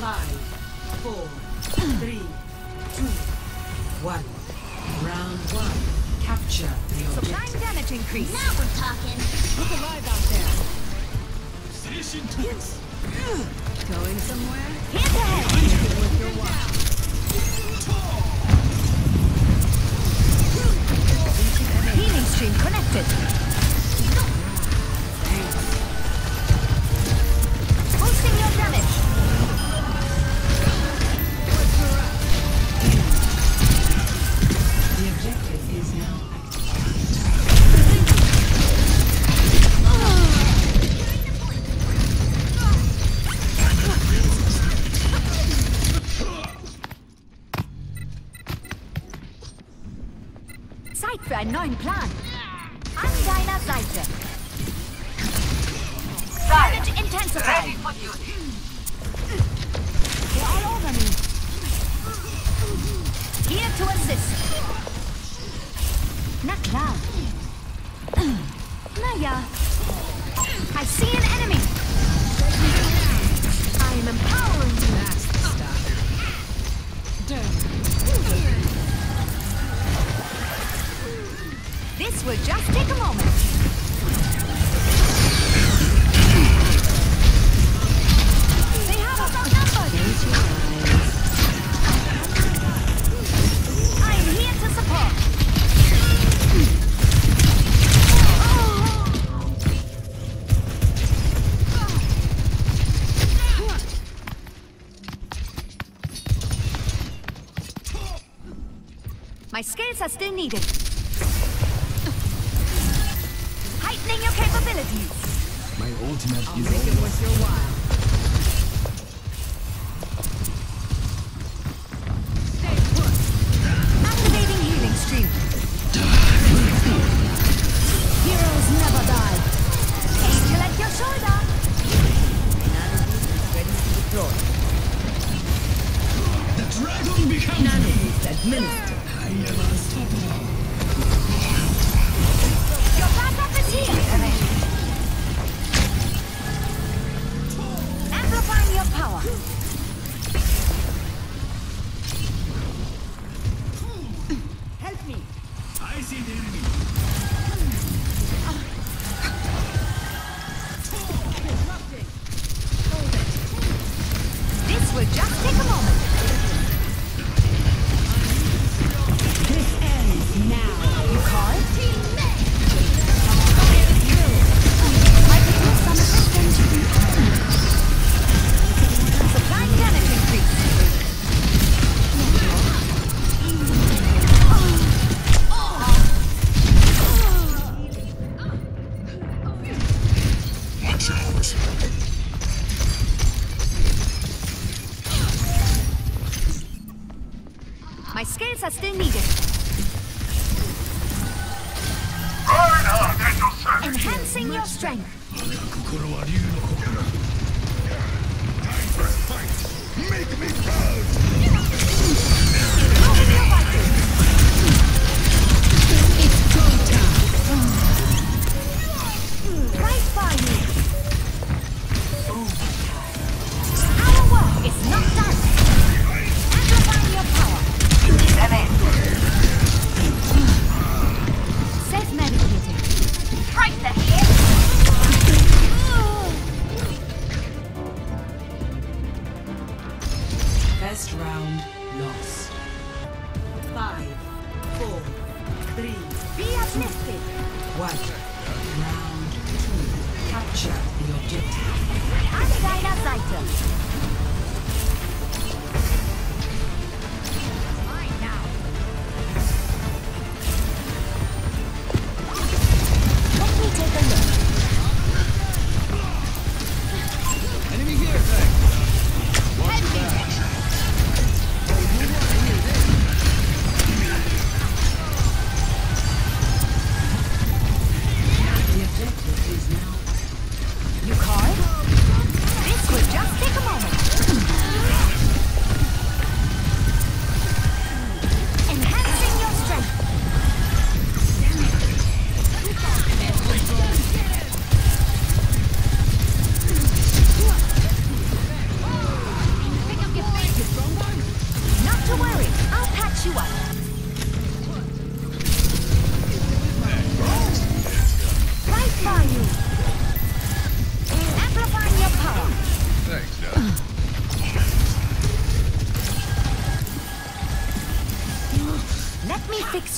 Five, four, three, two, one. Round one. Capture the objective. damage increase. Now we're talking. Look alive out there. Going somewhere? Healing stream connected. Zeit für einen neuen Plan. An deiner Seite. Damage intensified. They're all over me. Here to assist. Na klar. Naja. I see an enemy. I am empowering you. This will just take a moment. They have us outnumbered. I am here to support. My skills are still needed. My ultimate is Make it worth your while. Stay put. Activating healing stream. Heroes never die. Angel at your shoulder. Ready to deploy. the dragon becomes Nanoboost administered. I am unstoppable. Help me. I see the enemy. Make me proud.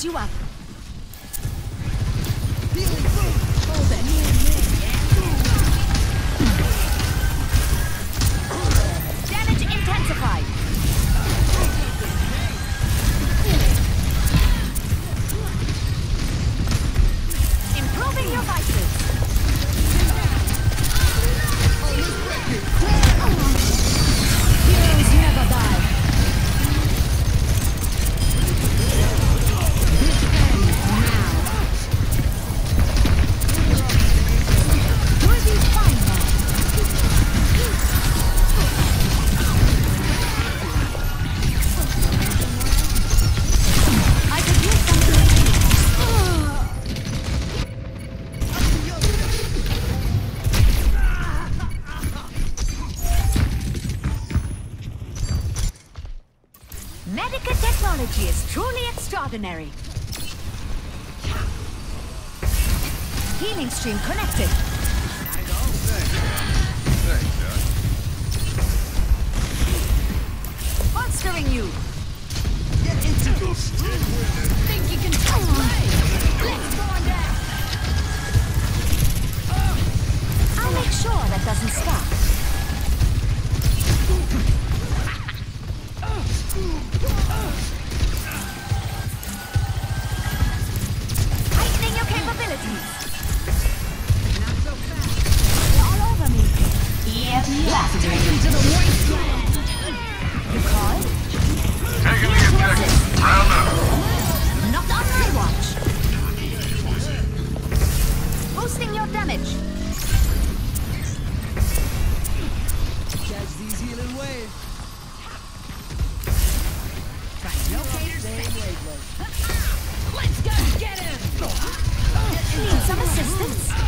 You up. Damage intensified. Improving your vitals. Extraordinary. Healing stream connected. Some assistance?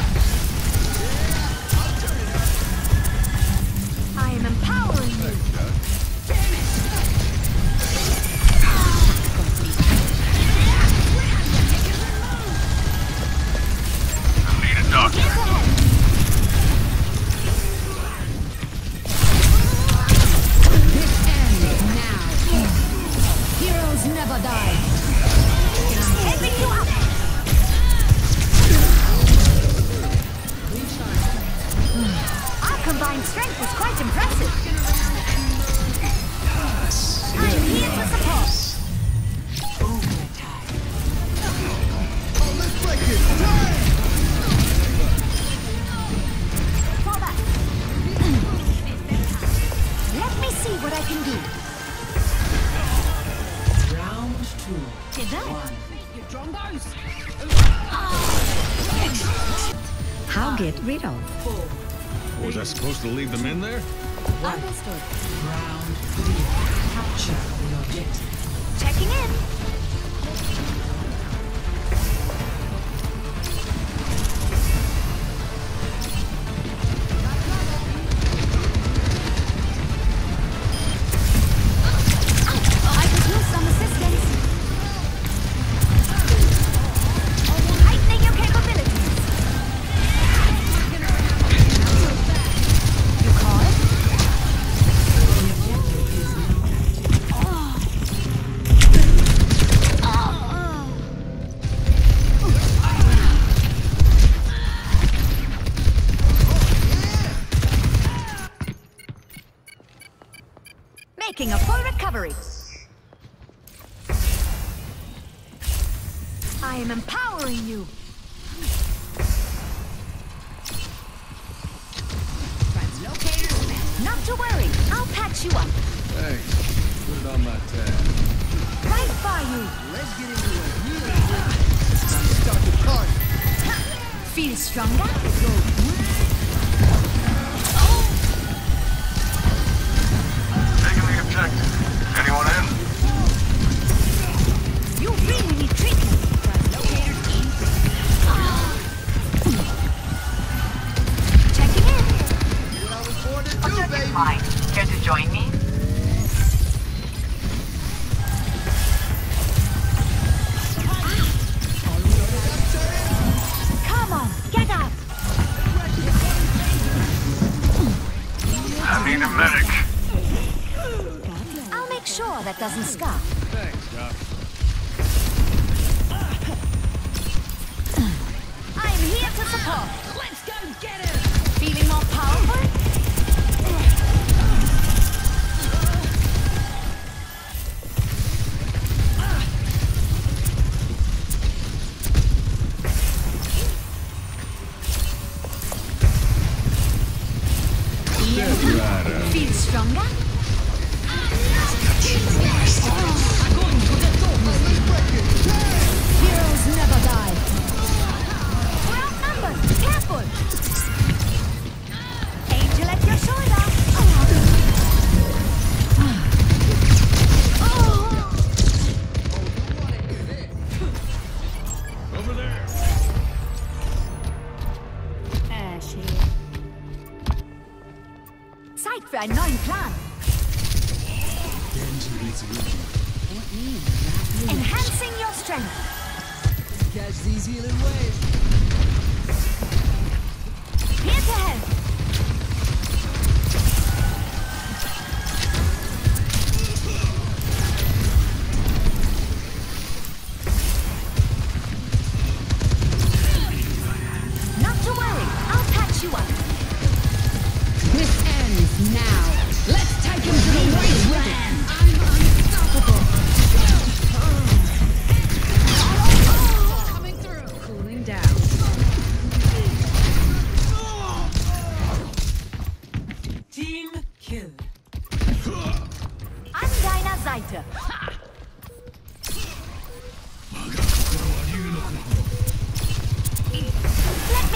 See what I can do. Round two. Did that? One. How get rid of? Four. Was I supposed to leave them in there? Understood. Round three. Capture the objective. Checking in. My tab. Right by you. Let's get into. Healing. Time to start the party. Feel stronger? Taking the objective. Anyone in? You. Checking in. Born baby. Care to join me? and sky. Nine plan. Enhancing your strength. Catch these healing waves. Here to help.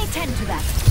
attend to that.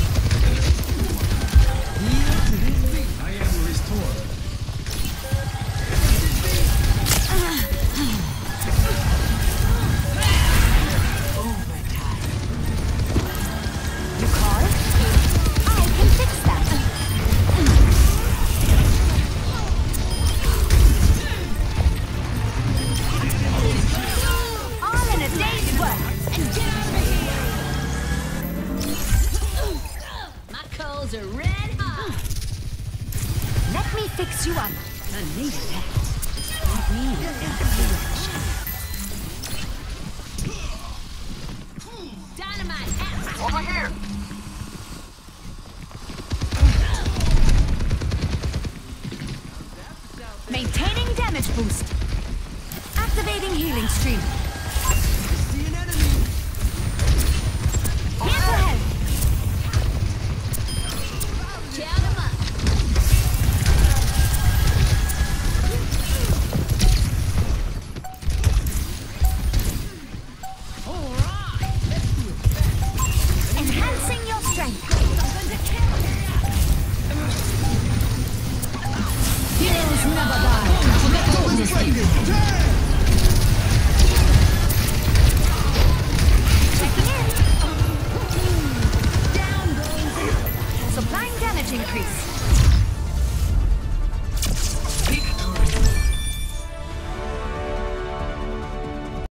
boost. Activating healing stream.